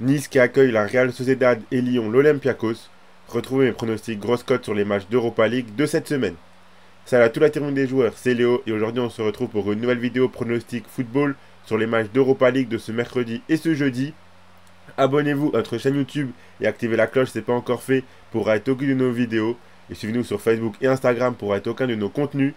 Nice qui accueille la Real Sociedad et Lyon l'Olympiakos. Retrouvez mes pronostics grosses cotes sur les matchs d'Europa League de cette semaine. Salut à toute la termine des joueurs, c'est Léo et aujourd'hui on se retrouve pour une nouvelle vidéo pronostic football sur les matchs d'Europa League de ce mercredi et ce jeudi. Abonnez-vous à notre chaîne YouTube et activez la cloche si ce n'est pas encore fait pour être aucune de nos vidéos. Et suivez-nous sur Facebook et Instagram pour être aucun de nos contenus.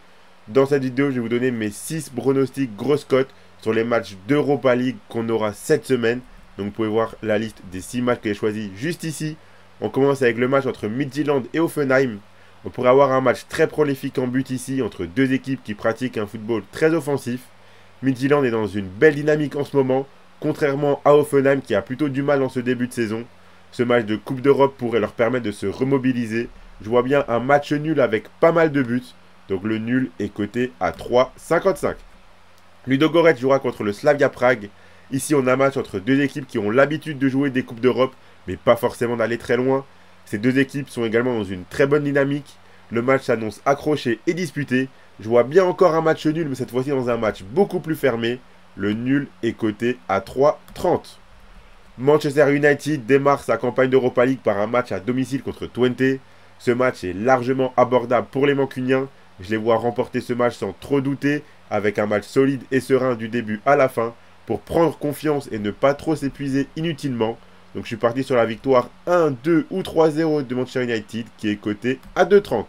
Dans cette vidéo, je vais vous donner mes 6 pronostics grosses cotes sur les matchs d'Europa League qu'on aura cette semaine. Donc vous pouvez voir la liste des 6 matchs que j'ai choisis juste ici. On commence avec le match entre Midtjylland et Offenheim. On pourrait avoir un match très prolifique en but ici entre deux équipes qui pratiquent un football très offensif. Midtjylland est dans une belle dynamique en ce moment, contrairement à Offenheim qui a plutôt du mal en ce début de saison. Ce match de Coupe d'Europe pourrait leur permettre de se remobiliser. Je vois bien un match nul avec pas mal de buts. Donc le nul est coté à 3,55. Ludo Goretz jouera contre le Slavia Prague. Ici, on a un match entre deux équipes qui ont l'habitude de jouer des Coupes d'Europe, mais pas forcément d'aller très loin. Ces deux équipes sont également dans une très bonne dynamique. Le match s'annonce accroché et disputé. Je vois bien encore un match nul, mais cette fois-ci dans un match beaucoup plus fermé. Le nul est coté à 3,30. Manchester United démarre sa campagne d'Europa League par un match à domicile contre Twente. Ce match est largement abordable pour les Mancuniens. Je les vois remporter ce match sans trop douter, avec un match solide et serein du début à la fin pour prendre confiance et ne pas trop s'épuiser inutilement. Donc je suis parti sur la victoire 1, 2 ou 3-0 de Manchester United qui est coté à 2,30.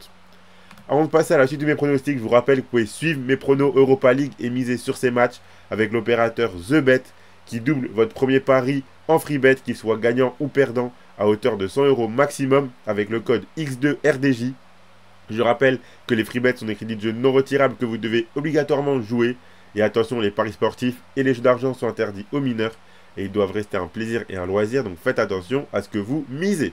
Avant de passer à la suite de mes pronostics, je vous rappelle que vous pouvez suivre mes pronos Europa League et miser sur ces matchs avec l'opérateur TheBet qui double votre premier pari en free bet, qu'il soit gagnant ou perdant, à hauteur de 100 euros maximum avec le code X2RDJ. Je rappelle que les free bets sont des crédits de jeu non retirables que vous devez obligatoirement jouer et attention, les paris sportifs et les jeux d'argent sont interdits aux mineurs et ils doivent rester un plaisir et un loisir, donc faites attention à ce que vous misez.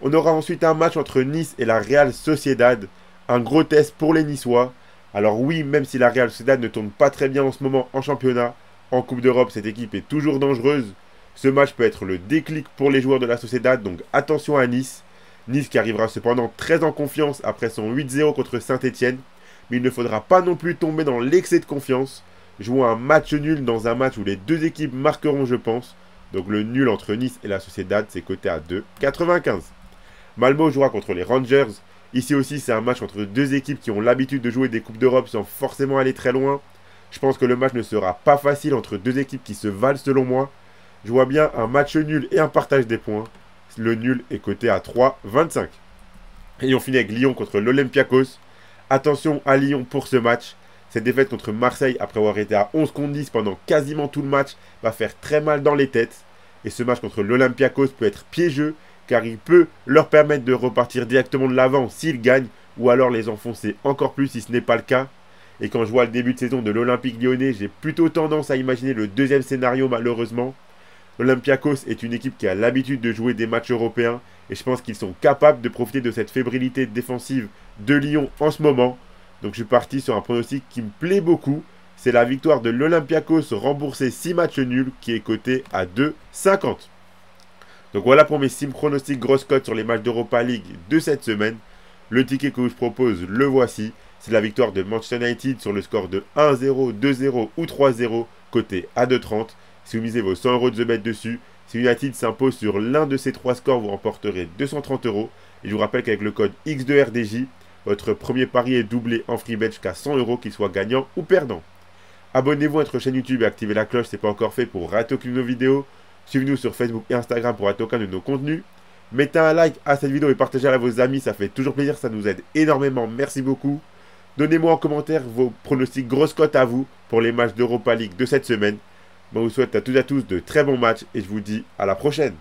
On aura ensuite un match entre Nice et la Real Sociedad, un gros test pour les Niçois. Alors oui, même si la Real Sociedad ne tourne pas très bien en ce moment en championnat, en Coupe d'Europe, cette équipe est toujours dangereuse. Ce match peut être le déclic pour les joueurs de la Sociedad, donc attention à Nice. Nice qui arrivera cependant très en confiance après son 8-0 contre Saint-Etienne mais il ne faudra pas non plus tomber dans l'excès de confiance. Jouer un match nul dans un match où les deux équipes marqueront, je pense. Donc le nul entre Nice et la Sociedad, c'est coté à 2,95. Malmo jouera contre les Rangers. Ici aussi, c'est un match entre deux équipes qui ont l'habitude de jouer des Coupes d'Europe sans forcément aller très loin. Je pense que le match ne sera pas facile entre deux équipes qui se valent selon moi. Je vois bien un match nul et un partage des points. Le nul est coté à 3,25. Et on finit avec Lyon contre l'Olympiakos. Attention à Lyon pour ce match. Cette défaite contre Marseille, après avoir été à 11 contre 10 pendant quasiment tout le match, va faire très mal dans les têtes. Et ce match contre l'Olympiakos peut être piégeux, car il peut leur permettre de repartir directement de l'avant s'ils gagnent, ou alors les enfoncer encore plus si ce n'est pas le cas. Et quand je vois le début de saison de l'Olympique lyonnais, j'ai plutôt tendance à imaginer le deuxième scénario malheureusement. L'Olympiakos est une équipe qui a l'habitude de jouer des matchs européens et je pense qu'ils sont capables de profiter de cette fébrilité défensive de Lyon en ce moment. Donc je suis parti sur un pronostic qui me plaît beaucoup. C'est la victoire de l'Olympiakos remboursée 6 matchs nuls qui est coté à 2,50. Donc voilà pour mes 6 pronostics grosses cotes sur les matchs d'Europa League de cette semaine. Le ticket que je propose, le voici. C'est la victoire de Manchester United sur le score de 1-0, 2-0 ou 3-0 côté à 2,30. Si vous misez vos 100 euros de The Bet dessus, si United s'impose sur l'un de ces trois scores, vous remporterez 230 euros. Et je vous rappelle qu'avec le code X2RDJ, votre premier pari est doublé en free bet jusqu'à 100 euros, qu'il soit gagnant ou perdant. Abonnez-vous à notre chaîne YouTube et activez la cloche si ce n'est pas encore fait pour rater aucune de nos vidéos. Suivez-nous sur Facebook et Instagram pour rater aucun de nos contenus. Mettez un like à cette vidéo et partagez-la à vos amis, ça fait toujours plaisir, ça nous aide énormément. Merci beaucoup. Donnez-moi en commentaire vos pronostics grosses cotes à vous pour les matchs d'Europa League de cette semaine. Je vous souhaite à toutes et à tous de très bons matchs et je vous dis à la prochaine.